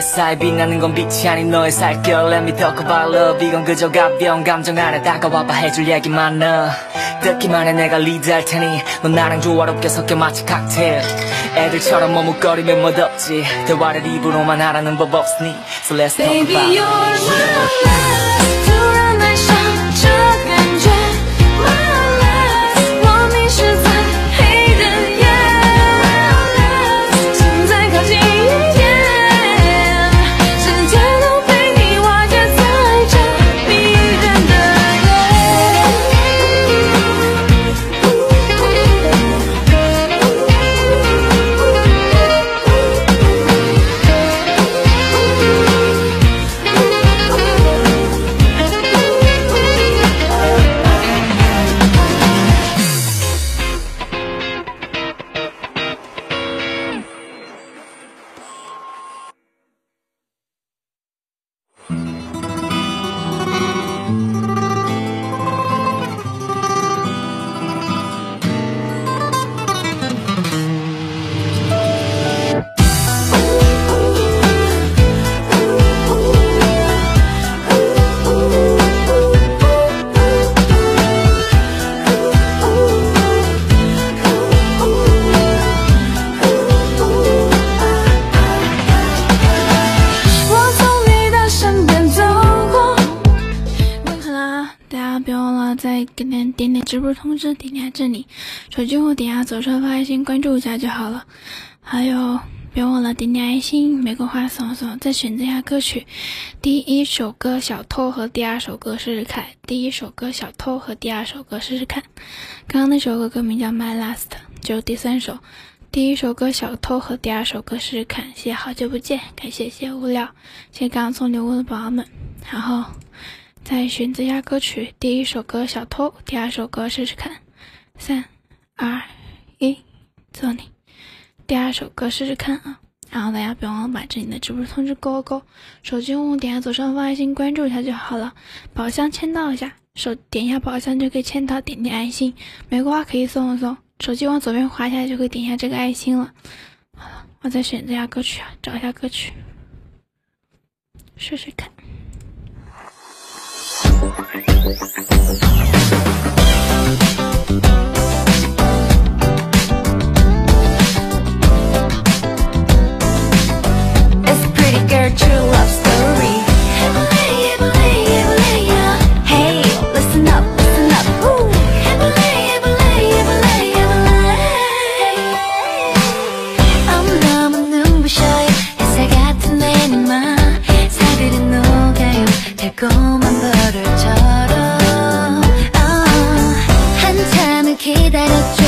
사이 빛나는 건 빛이 아닌 너의 살결 Let me talk about love. 이건 그저 가벼운 감정 안에 다가와봐. 해줄 얘기만 너 듣기만 해 내가 리드할 테니. 넌 나랑 조화롭게 섞여 마치 칵테일. 애들처럼 머뭇거리면 멋없지. 대화를 입으로만 하라는 법 없으니. So let's talk Baby, about you're my last. 直播通知，点点这里，手机户点下左上方爱心关注一下就好了。还有，别忘了点点爱心，玫瑰花送送，再选择一下歌曲。第一首歌《小偷》和第二首歌试试看。第一首歌《小偷》和第二首歌试试看。刚刚那首歌歌名叫《My Last》，就是第三首。第一首歌《小偷》和第二首歌试试看。谢谢好久不见，感谢谢谢无聊，谢谢刚刚送礼物的宝宝们。然后再选择一下歌曲，第一首歌《小偷》，第二首歌试试看。三、二、一，走你。第二首歌试试看啊。然后大家别忘了把这里的直播通知勾勾，手机用户点下左上方爱心关注一下就好了。宝箱签到一下，手点一下宝箱就可以签到，点点爱心，玫瑰花可以送一送。手机往左边滑一下就可以点一下这个爱心了。好了，我再选择一下歌曲啊，找一下歌曲，试试看。Thank you. better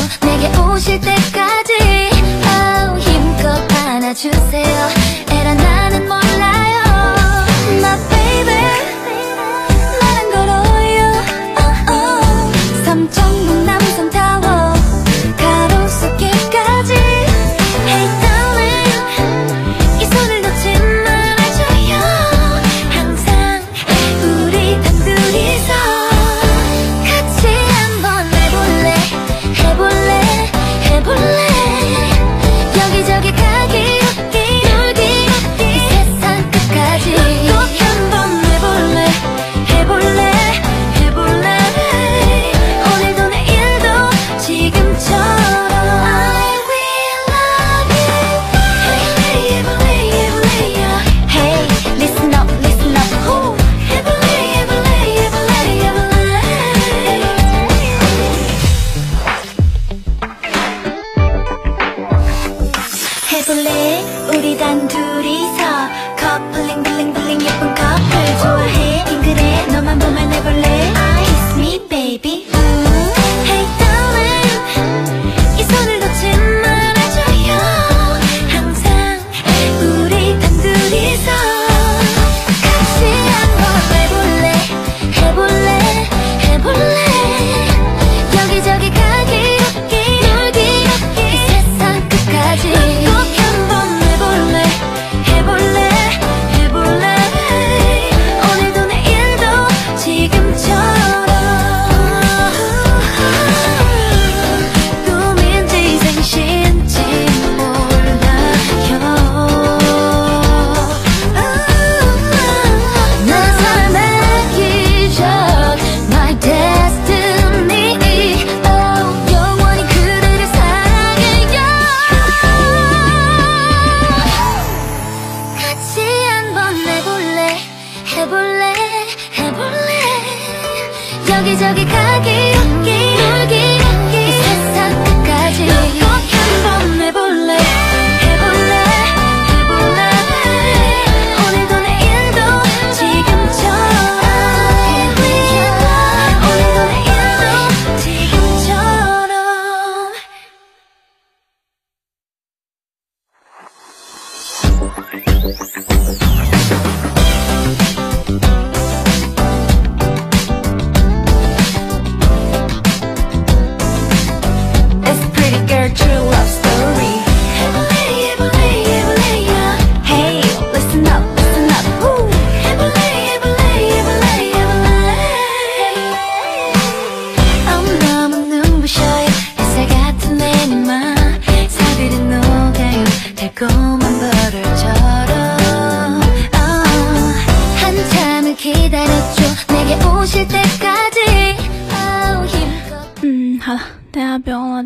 기적이 가기 걷기 놀기. 이 세상 끝까지. 꼭 한번 해볼래? 해볼래? 해볼래? 오늘도 내일도 지금처럼. 오늘도 내일도 지금처럼. It's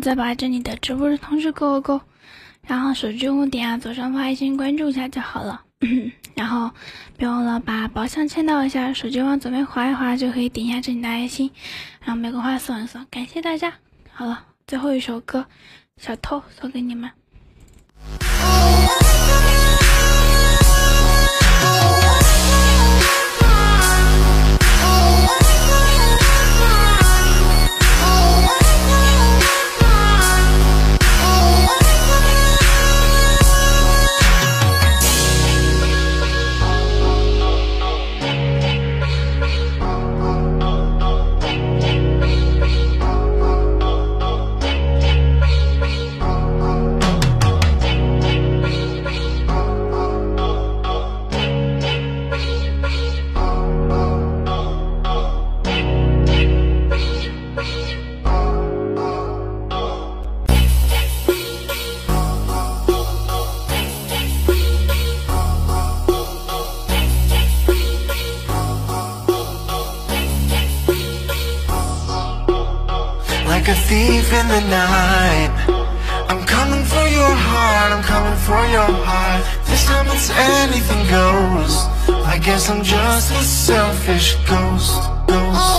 再把这里的直播的通知勾勾，然后手机用户点下左上方爱心关注一下就好了。然后别忘了把宝箱签到一下，手机往左边滑一滑就可以点一下这里的爱心，然后玫瑰花送一送，感谢大家。好了，最后一首歌，小偷送给你们。Thief in the night. I'm coming for your heart, I'm coming for your heart. This time it's anything goes. I guess I'm just a selfish. Ghost, ghost,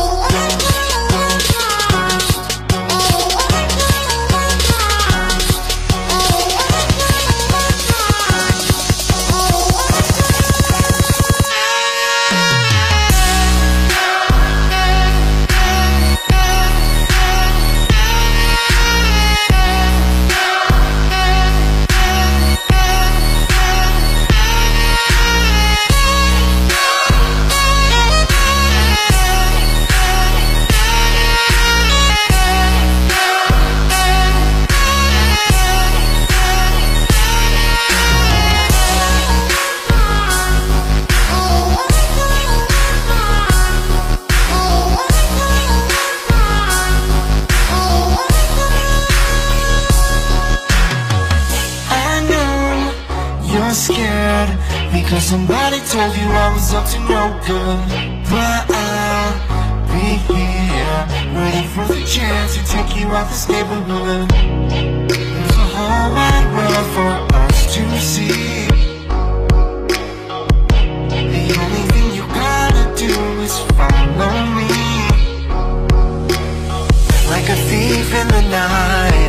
kinda scared Because somebody told you I was up to no good. But I'll be here Ready for the chance to take you out this neighborhood. There's a whole wide world for us to see. The only thing you gotta do is follow me. Like a thief in the night.